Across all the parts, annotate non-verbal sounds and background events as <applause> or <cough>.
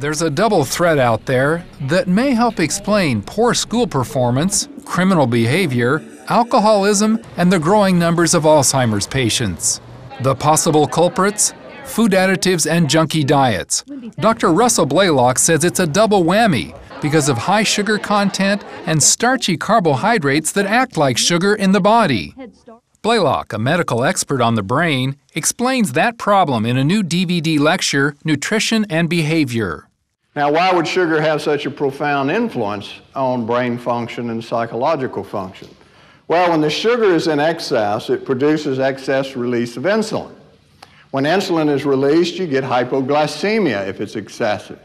There's a double threat out there that may help explain poor school performance, criminal behavior, alcoholism, and the growing numbers of Alzheimer's patients. The possible culprits? Food additives and junky diets. Dr. Russell Blaylock says it's a double whammy because of high sugar content and starchy carbohydrates that act like sugar in the body. Blaylock, a medical expert on the brain, explains that problem in a new DVD lecture, Nutrition and Behavior. Now, why would sugar have such a profound influence on brain function and psychological function? Well, when the sugar is in excess, it produces excess release of insulin. When insulin is released, you get hypoglycemia if it's excessive.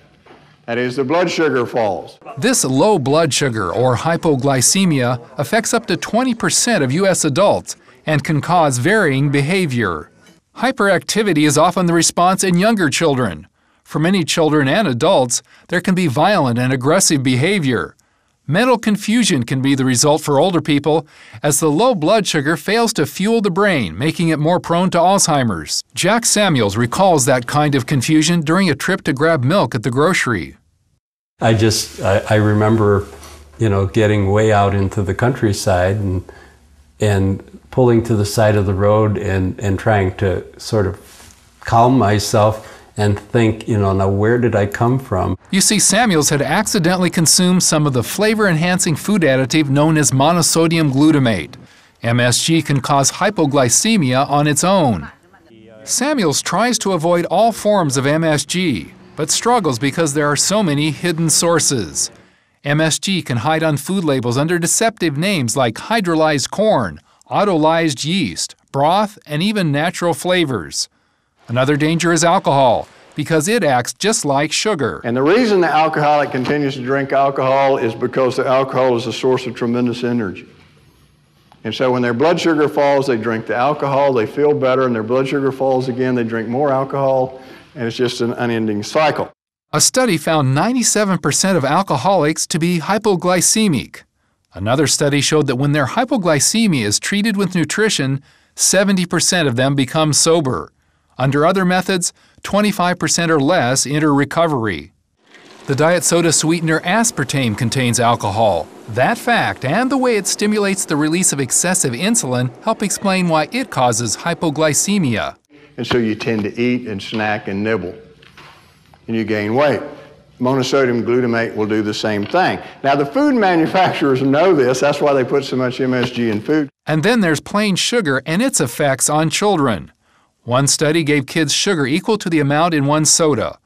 That is, the blood sugar falls. This low blood sugar or hypoglycemia affects up to 20% of U.S. adults and can cause varying behavior. Hyperactivity is often the response in younger children. For many children and adults, there can be violent and aggressive behavior. Mental confusion can be the result for older people as the low blood sugar fails to fuel the brain, making it more prone to Alzheimer's. Jack Samuels recalls that kind of confusion during a trip to grab milk at the grocery. I just, I, I remember, you know, getting way out into the countryside and, and pulling to the side of the road and, and trying to sort of calm myself and think, you know, now where did I come from? You see, Samuels had accidentally consumed some of the flavor enhancing food additive known as monosodium glutamate. MSG can cause hypoglycemia on its own. Samuels tries to avoid all forms of MSG, but struggles because there are so many hidden sources. MSG can hide on food labels under deceptive names like hydrolyzed corn, autolyzed yeast, broth, and even natural flavors. Another danger is alcohol, because it acts just like sugar. And the reason the alcoholic continues to drink alcohol is because the alcohol is a source of tremendous energy. And so when their blood sugar falls, they drink the alcohol, they feel better, and their blood sugar falls again, they drink more alcohol, and it's just an unending cycle. A study found 97% of alcoholics to be hypoglycemic. Another study showed that when their hypoglycemia is treated with nutrition, 70% of them become sober. Under other methods, 25% or less enter recovery. The diet soda sweetener aspartame contains alcohol. That fact and the way it stimulates the release of excessive insulin help explain why it causes hypoglycemia. And so you tend to eat and snack and nibble, and you gain weight. Monosodium glutamate will do the same thing. Now, the food <laughs> manufacturers know this, that's why they put so much MSG in food. And then there's plain sugar and its effects on children. One study gave kids sugar equal to the amount in one soda.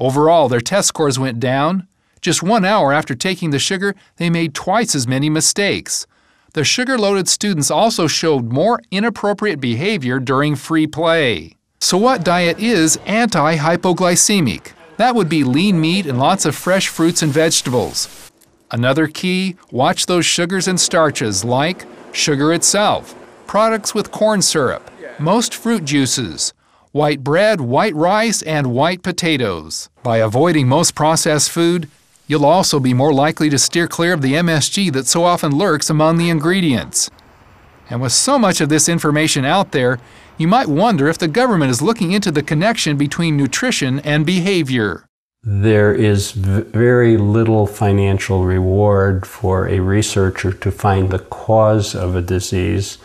Overall, their test scores went down. Just one hour after taking the sugar, they made twice as many mistakes. The sugar loaded students also showed more inappropriate behavior during free play. So, what diet is anti hypoglycemic? That would be lean meat and lots of fresh fruits and vegetables. Another key watch those sugars and starches like sugar itself, products with corn syrup, most fruit juices, white bread, white rice, and white potatoes. By avoiding most processed food, you'll also be more likely to steer clear of the MSG that so often lurks among the ingredients. And with so much of this information out there, you might wonder if the government is looking into the connection between nutrition and behavior. There is very little financial reward for a researcher to find the cause of a disease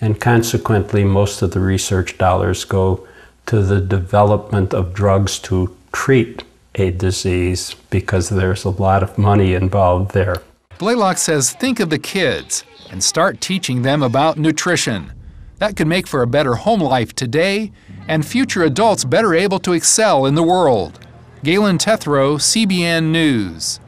and consequently, most of the research dollars go to the development of drugs to treat a disease because there's a lot of money involved there. Blaylock says think of the kids and start teaching them about nutrition. That could make for a better home life today and future adults better able to excel in the world. Gailon Totheroh, CBN News.